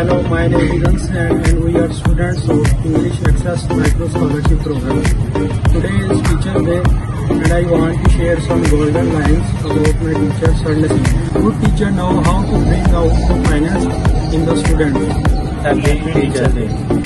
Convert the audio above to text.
Hello, my name is Ansan and we are students of English Access Micro Scholarship Program. Today is Teacher Day and I want to share some golden lines about my teacher Sir Good teacher know how to bring out the finance in the student. Happy Teacher Day.